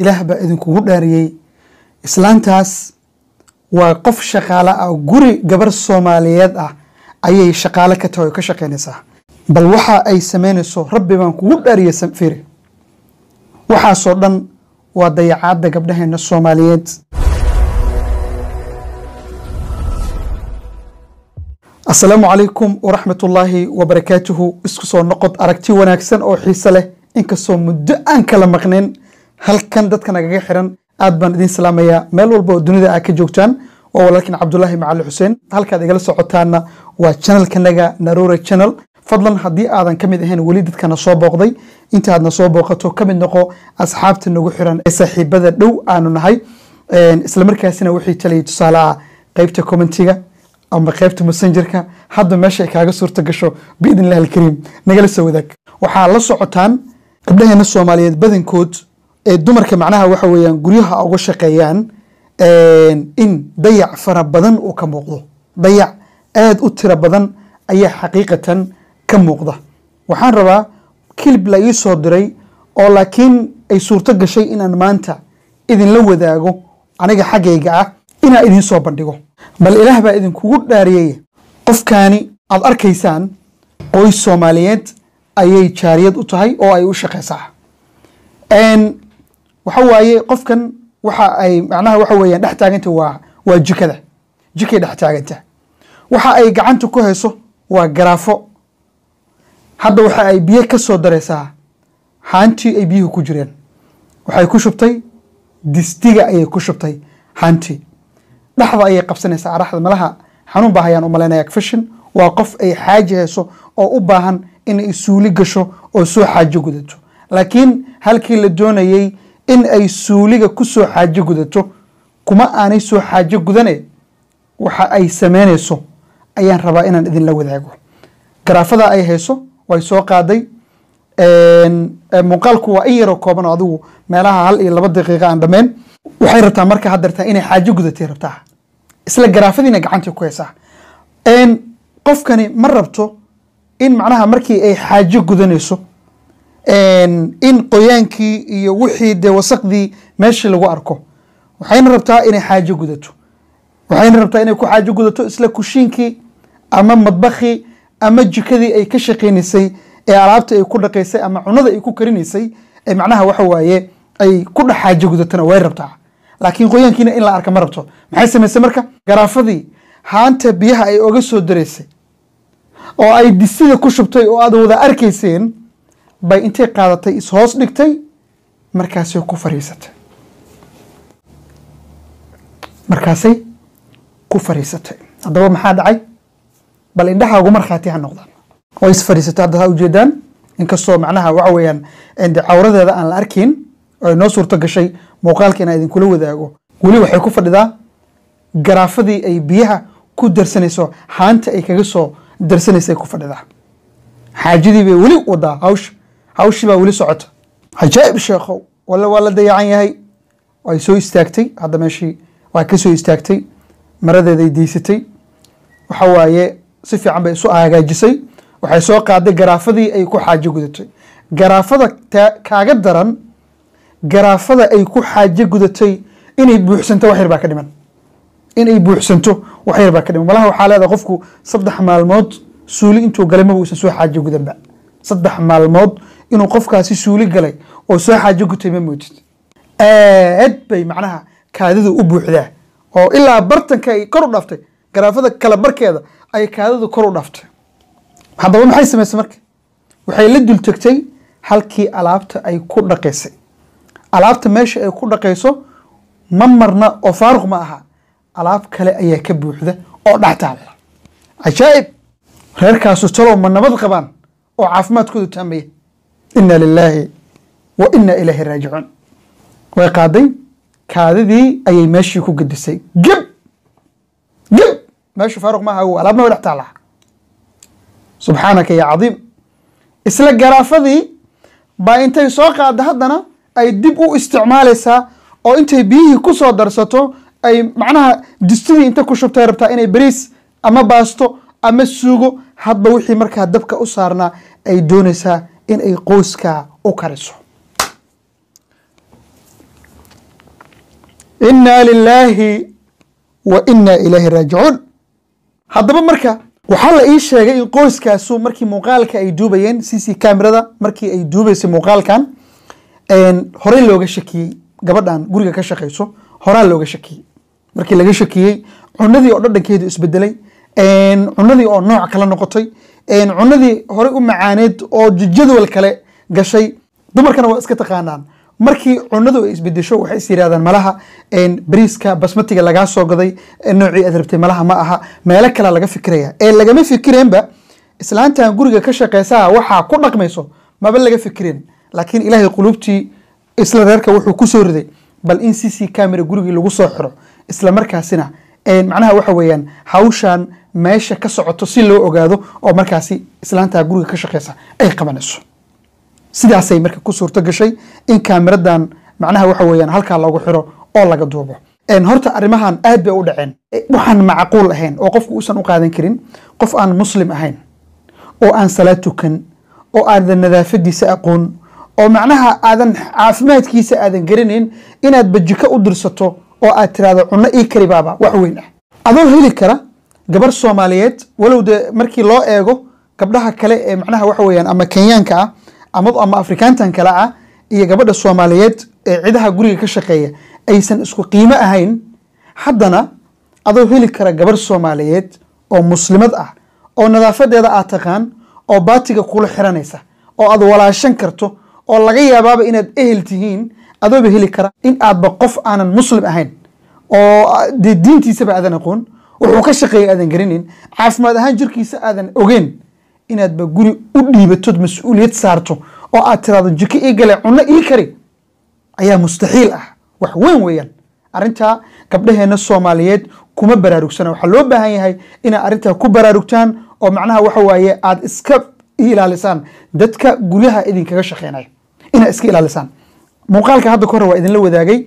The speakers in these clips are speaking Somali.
ilaah baa idinkugu dhaariyey. Islaantaas waa qof shaqaale ah guri gabar soomaaliyeed ah ayay shaqaale ka tahay ka shaqaynaysaa bal waxa ay samaynayso rabbi baan kugu dhaariyey samfiri waxaasoo dhan waa dayacaadda gabdhaheena soomaaliyeed. Asalaamu calaykum waraxmat ullaahi wabarakaatuhu. Isku soo noqod aragti wanaagsan oo xiise leh. Inkastoo muddo aan kala maqnayn halkan dadka nagaga xiran aad baan idin salaamayaa meel walba oo dunida aad ka joogtaan waa walaalkiin cabdulaahi macali xuseen halkaad igala socotaana waa channelkanaga narore channel. Fadlan haddii aadan ka mid ahayn weli dadkana soo booqday. Intaadna soo booqato ka mid noqo asxaabta nagu xiran ee saaxiibada dhow aanu nahay. Islamarkaasina wixii taliyay tusaale ah qeybta commentiga ama qeybta messengerka hadda meesha ay kaaga suurta gasho biidn illahi alkariim. Nagala soo wadaag. Waxaa la socotaan gabdhaheena soomaaliyeed badankood ee dumarka macnaha waxa weeyaan guryaha uga shaqeeyaan in dayac fara badan uu ka muuqdo. Dayac aad u tiro badan ayaa xaqiiqatan ka muuqda. Waxaan rabaa kilib la ii soo diray oo laakiin ay suurto gashay inaan maanta idinla wadaago aniga xaggayga ah inaan idiin soo bandhigo. Bal ilaah baa idinkugu dhaariyey qofkaani aad arkaysaan qoys soomaaliyeed ayay jaariyad u tahay oo ay u shaqaysaa waxa waaye qofkan waxa ay macnaha waxa weeyaan dhex taaganta waa waa jikada. Jikay dhex taaganta. Waxa ay gacanta ku hayso waa garaafo. Hadda waxa ay biyo ka soo daraysaa haantii ay biyuhu ku jireen. Waxay ku shubtay distiga ayay ku shubtay haantii. Dhexda ayay qabsanaysaa araxda malaha xanuun baa hayaan u malaynaya fashion. Waa qof ay xaaji hayso oo u baahan inay suuli gasho oo soo xaajo gudato. Laakiin halkii la doonayey in ay suuliga ku soo xaajo gudato kuma aanay soo xaajo gudane waxa ay samaynayso ayaan rabaa inaan idinla wadaago. Garaafada ay hayso way soo qaaday. Muuqaalku waa in yaroo kooban oo adigu meelaha hal iyo laba daqiiqa aan dhammayn waxay rabtaa marka haddeertaa inay xaajo gudatay rabtaa. Isla garaafadiina gacantay ku haysaa. Qofkani ma rabto in macnaha markii ay xaajo gudanayso in qoyaankii iyo wixii dee wasaqdii meeshii lagu arko. Waxayna rabtaa inay xaajo gudato. Waxayna rabtaa inay ku xaajo gudato isla kushiinkii ama madbakhii ama jikadii ay ka shaqaynaysay ee alaabta ay ku dhaqaysay ama cunada ay ku karinaysay ee macnaha waxa waaye ay ku dhex xaajo gudatona way rabtaa. Laakiin qoyaankiina in la arka ma rabto. Maxay samaysay marka? Garaafadii haanta biyaha ay oga soo daraysay oo ay disida ku shubtay oo aad wada arkayseen bay intay qaadatay is-hoos dhigtay markaasay ku fariisatay. Markaasay ku fariisatay. Haddaba maxaa dhacay? Bal indhahaagu markhaati ha noqdaan. Oo is fariisatay hadda ha ujeedaan inkastoo macnaha waxa weeyaan cawradeeda aan la arkayn oo ay noo suurto gashay muuqaalka inaan idinkula wadaago. Weli waxay ku fadhidaa garaafadii ay biyaha ku darsanayso haanta ay kaga soo darsanaysay ku fadhidaa. Xaajadii bay weli wadaa hawsha hawshii baa weli socota. Cajaa'ib sheekhow. Walla waa la dayacan yahay. Way soo istaagtay. Hadda meeshii waa ka soo istaagtay. Maradeeday deysatay waxa waaye si fiican bay isu hagaajisay. Waxay soo qaaday garaafadii ay ku xaajo gudatay. Garaafada kaaga daran garaafada ay ku xaajo gudatay inay buuxsanto wax yar baa ka dhiman. Inay buuxsanto wax baa ka dhiman. Malaha waxaa leedahay qofku saddex maalmood suuli intuu galay maba uusan soo xaajo gudanba. Saddex maalmood inuu qofkaasi suuli galay oo soo xaajo gutay ma moodid aad bay macnaha kaadidu u buuxdaa oo ilaa bartanka ay kor u dhaftay garaafada kala barkeeda ay kaadidu kor u dhaftay haddaba maxay samaysay marka? Waxay la dul tegtay halkii alaabta ay ku dhaqaysay. Alaabta meesha ay ku dhaqayso ma marna oo faaruq ma aha alaab kale ayaa ka buuxda oo dhex cajaa'ib reerkaasu talow ma nabad qabaan oo caafimaadkoodu taamaya inna lilaahi wa inna ilaahi raajicuun way qaaday? Kaadidii ayay meeshii ku gedisay geb geb meeshu faaruq maaha agow alaabna way dhex taallaa subxaanaka ya cadiim. Isla garaafadii baa intay soo qaada haddana ay dib u isticmaalaysaa oo intay biyihii ku soo darsato ay macnaha distidii inta ku shubtay rabtaa inay beriis ama baasto ama suugo hadba wixii markaa dabka u saarnaa ay doonaysaa in ay qoyskaa u kariso. Inaa lilaahi wa inaa ilayhi raajicuun haddaba marka waxaa la ii sheegay in qoyskaasu markii muuqaalka ay duubayeen c c camerada markii ay duubaysay muuqaalkan horey looga shakiyey gabadhan guriga ka shaqayso horaa looga shakiyey. Markii laga shakiyey cunadii oo dhadhankeedu isbedelay cunadii oo nooc kala noqotay cunadii horey u macaaneed oo jadwal kale gashay dumarkana waa iska taqaanaan. Markii cunadu ay isbedesho waxay is yidhahdaan malaha bariiska basmatiga lagaa soo gaday noocii aad rabtay malaha ma aha meelo kalea laga fikiraya. Ee lagama fikireenba islaantan guriga ka shaqeysaa waxaa ku dhaqmayso maba laga fikireen laakiin ilaahay qulubtii isla reerka wuxuu ku soo riday bal in c gurigii lagu soo xiro isla markaasina macnaha waxa weeyaan hawshan meesha ka socoto si loo ogaado oo markaasi islaantaa guriga ka shaqeysa ay qabanayso. Sidaasay marka ku suurto gashay in kaamiradan macnaha waxa weeyaan halkaa loogu xiro oo laga duubo. Horta arrimahan aad bay u dhaceen. Waxaan macquul ahayn oo qofku uusan u qaadan karin qof aan muslim ahayn oo aan salaad tukan oo aadan nadaafadiisa aqoon oo macnaha aadan caafimaadkiisa aadan garanayn inaad bajiko u dirsato oo aad tirahdo cunno ii kari baaba wax weyn ah. Adoo heli kara gabar soomaaliyeed walow de markii loo eego gabdhaha kale ee macnaha waxa weeyaan ama kenyaanka ah ama ama afrikaantan kale ah iyo gabadha soomaaliyeed ee cidaha guriga ka shaqeeya aysan isku qiimo ahayn haddana adoo heli kara gabar soomaaliyeed oo muslimad ah oo nadaafadeeda aad taqaan oo baatiga kula xiranaysa oo aad walaashan karto oo laga yaabaaba inaad ehel tihiin adooba heli kara in aadba qof aanan muslim ahayn oo dee diintiisaba aadan aqoon wuxuu ka shaqeeya aadan garanayn caafimaad ahaan jirkiisa aadan ogeen inaadba guri u dhiibatood mas'uuliyad saarto oo aad tirahdo jiko ii gale cunno ii kari ayaa mustaxiil ah. Wax weyn weeyaan. Arrintaa gabdhaheena soomaaliyeed kuma baraarugsana waxaa loo baahan yahay inaad arrintaa ku baraarugtaan oo macnaha waxa waaye aad iska ilaalisaan. Dadka guryaha idinkaga shaqeynaya inaad iska ilaalisaan muuqaalka hadda ka hor waa idinla wadaagay.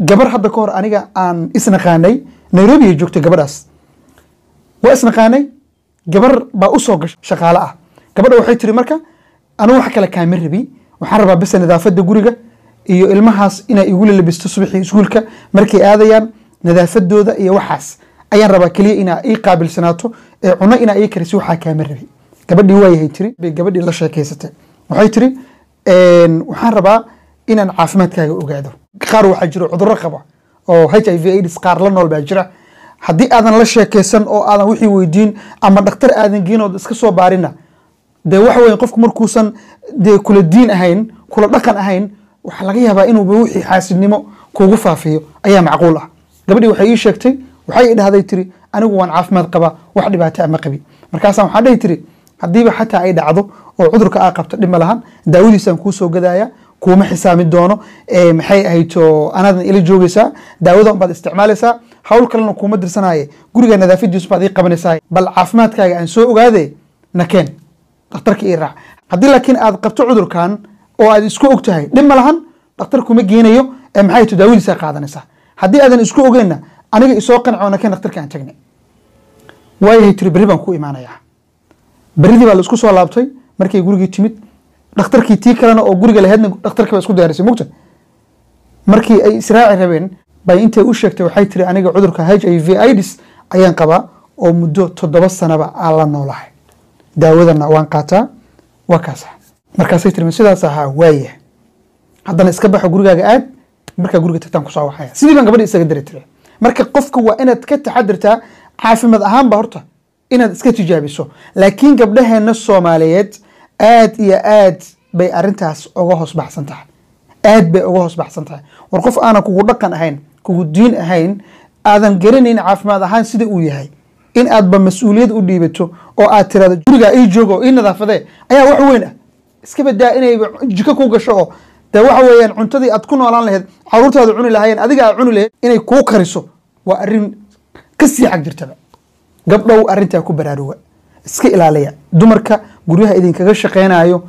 Gabar hadda ka hor aniga aan isnaqaanay nairobi ay joogtay gabadhaas. Waa isnaqaanay gabar baa u soo gashay shaqaale ah. Gabadha waxay tiri marka anugu wax kale kaama rabi waxaan rabaa bese nadaafada guriga iyo ilmahaas inaa igula labisto subaxii iskuulka markay aadayaan nadaafadooda iyo waxaas. Ayaan rabaa keliya inaa ii qaabilsanaato ee cuno inaa ii karisi waxaa kaama rabi. Gabadhii waayahay tiri bay gabadhii la sheekeysatay waxay tiri waxaan rabaa inaan caafimaadkaaga ogaado. Qaar waxaa jiro cudurro qaba oo h i v aids qaar la nool baa jira. Haddii aadan la sheekeysan oo aadan wixii weydiin ama dhakhtar aadan geen ood iska soo baarina dee waxa weya qofku markuusan dee kula diin ahayn kula dhaqan ahayn waxaa laga yaabaa inuuba wixii xaasidnimo kugu faafiyo ayaa macquul ah. Gabadhii waxay ii sheegtay waxay i dhahday tiri anigu waan caafimaad qabaa wax dhibaato ama qabi markaasaan waxaan dhahi tiri haddiiba xataa ay dhacdo oo cudurka aa qabto dhib ma lahan daawadiisaan kuu gadaya kuuma xisaamin doono maxay ahayto anaadan ila joogeysaa daawadan baad isticmaalaysaa hawl kalena kuuma dirsanaye guriga nadaafadiisu baad ii qabanaysaa bal caafimaadkaaga aan soo ogaade nakeen dhakhtarka ii raac. Haddii laakiin aad qabto cudurkan oo aad isku og tahay dhib ma dhakhtar kuma geenayo ee maxay ahayto daawadiisaa qaadanaysaa haddii aadan isku ogeynna aniga isoo qanco nakeen dhakhtarka aan tagnay. Waayahay tiri berri baan ku imaanayaa. Berridii baa la isku soo laabtay markay gurigii timid dhakhtarkii tii kalena oo guriga laheedna dhakhtarkii isku diyaarisay mugta markii ay israaci rabeen bay intay u sheegtay waxay tiri aniga cudurka h i v ids ayaan qabaa oo muddo toddoba sanaba aan la noolahay. Daawadana waan qaataa waa kaasa. Markaasay tiri sidaas ahaa waaya haddana iska baxo gurigaaga aad markaa guriga tagtaan ku soo waxaya. Sidii baan gabadhi isaga dari tiri marka qofka waa inaad ka taxadirtaa caafimaad ahaanba horta inaad iska tijaabiso. Laakiin gabdhaheena soomaaliyeed aad iyo aad bay arintaas uga hoos baxsan tahay aad bay uga hoos baxsan tahay war qof aanan kugu dhaqan ahayn kugu diin ahayn aadan garanayn caafimaad ahaan sida uu yahay. In aadba mas'uuliyad u dhiibato oo aad tirahdo gurigaa ii joogo ii nadaafadee ayaa wax weyn ah. Iska badaa inayba jiko ku gasho. Oo dee waxa weeyaan cuntadii aad ku noolaan lahayd caruurtaada cuni lahaayeen adiga aad cuni lahayd inay kuu kariso waa arrin ka sii xag jirtaba. Gabdhow arrintaa ku baraaruga iska ilaaliya. Dumarka guryaha idinkaga shaqeynayo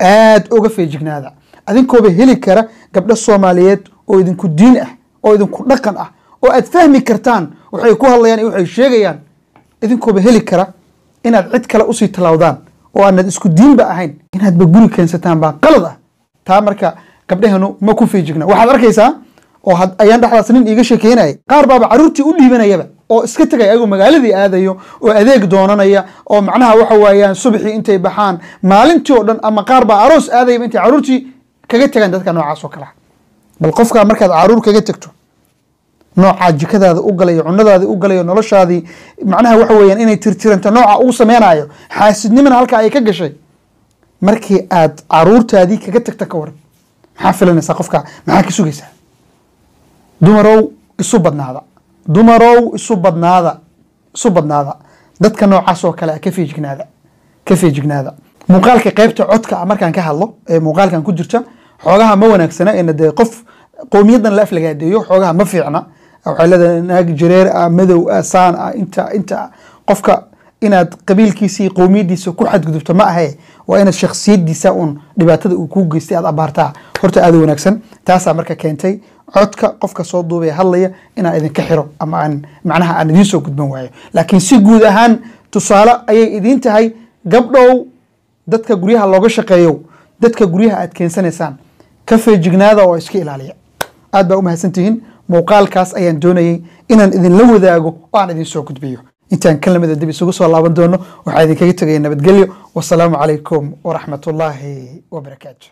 aad uga feejignaada. Adinkooba heli kara gabdho soomaaliyeed oo idinku diin ah oo idinku dhaqan ah oo aad fahmi kartaan waxay ku hadlayaan iyo waxay sheegayaan. Idinkooba heli kara inaad cid kale u sii talawdaan oo aanad isku diinba ahayn inaadba guri keensataan baa qalad ah. Taa marka gabdhahenu ma ku feejigna waxaad arkaysaa oo ayaan dhexdaas nin iiga sheekeynaya qaar baaba caruurtii u dhiibanayaba oo iska tegaya ayagoo magaaladii aadayo oo adeeg doonanaya oo macnaha waxa weeyaan subaxii intay baxaan maalintii oo dhan ama qaar baa aroos aadayaba intay caruurtii kaga tegaan dadka noocaas oo kale. Ah bal qofkaa markaad carruur kaga tegto noocaa jikadaada u galayo cunadaada u galayo noloshaadii macnaha waxa weeyaan inay tirtiranta nooca uu sameynayo xaasidnimana halkaa ay ka gashay markii aad caruurtaadii kaga tagta ka waran maxaa filanaysaa qofka? Maxaa ka sugaysaa? Dumarow isu badnaada dumarow isu badnaada isu badnaada. Dadka noocaas oo kale ah ka feejignaada ka feejignaada. Muuqaalka qeybta codka ah markaan ka hadlo ee muuqaalkan ku jirta xoogaha ma wanaagsana ina dee qof qowmiyadan la aflagaadeeyo xoogaha ma fiicna. Waxay leedahay naag jareer ah madow ah saan ah inta inta qofka inaad qabiilkiisa iyo qowmiyadiisa ku xadgudubto ma ahe waa inaad shakhsiyadiisa un dhibaatada uu kuu geystay aad abaartaa. Horta aada wanaagsan. Taasaa marka keentay codka qofka soo duubaya hadlaya inaan idinka xiro ama aan macnaha aan idiin soo gudban waayo. Laakiin si guud ahaan tusaale ayay idiin tahay gabdhow dadka guryaha looga shaqeeyo dadka guryaha aad keensanaysaan ka feejignaada oo iska ilaaliya. Aad baa u mahadsantihiin muuqaalkaas ayaan doonayay inaan idinla wadaago oo aan idin soo gudbiyo intaan kan lamida dib isugu soo laaban doono waxaa idinkaga tegaya nabadgelyo. Wasalaamu calaykum waraxmatullaahi wabarakaatu